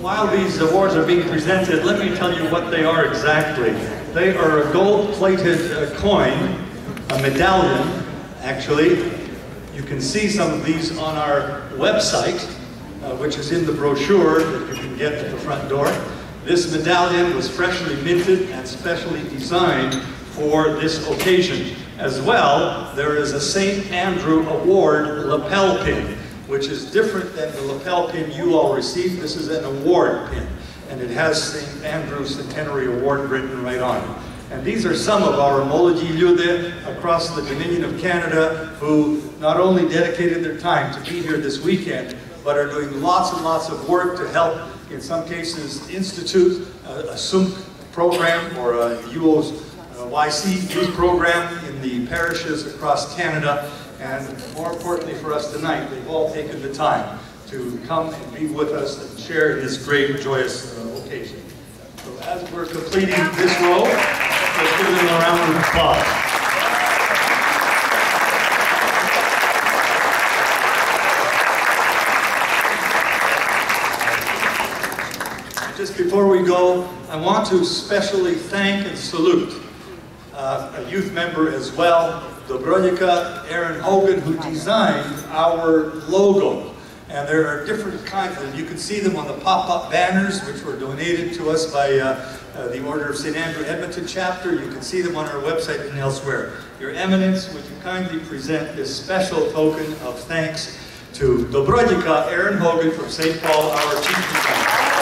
while these awards are being presented, let me tell you what they are exactly. They are a gold-plated uh, coin, a medallion, actually. You can see some of these on our website, uh, which is in the brochure that you can get at the front door. This medallion was freshly minted and specially designed for this occasion. As well, there is a St. Andrew Award lapel pin, which is different than the lapel pin you all received. This is an award pin, and it has St. Andrew Centenary Award written right on it. And these are some of our homologi Lyude across the Dominion of Canada who not only dedicated their time to be here this weekend, but are doing lots and lots of work to help, in some cases, institute a, a program or a UO's uh, YC youth program in the parishes across Canada. And more importantly for us tonight, they've all taken the time to come and be with us and share this great, joyous uh, occasion. So as we're completing this row, let's give them a round of applause. Just before we go, I want to specially thank and salute uh, a youth member as well, Dobronica Aaron Hogan, who designed our logo. And there are different kinds, and you can see them on the pop-up banners, which were donated to us by uh, uh, the Order of St. Andrew Edmonton chapter. You can see them on our website and elsewhere. Your Eminence, would you kindly present this special token of thanks to Dobronica Aaron Hogan from St. Paul, our chief designer.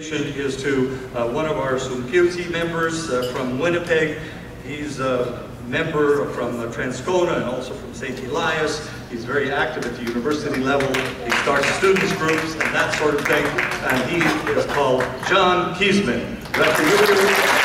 Is to uh, one of our Sumpilti members uh, from Winnipeg. He's a member from uh, Transcona and also from St. Elias. He's very active at the university level. He starts students groups and that sort of thing. And he is called John Kiesman.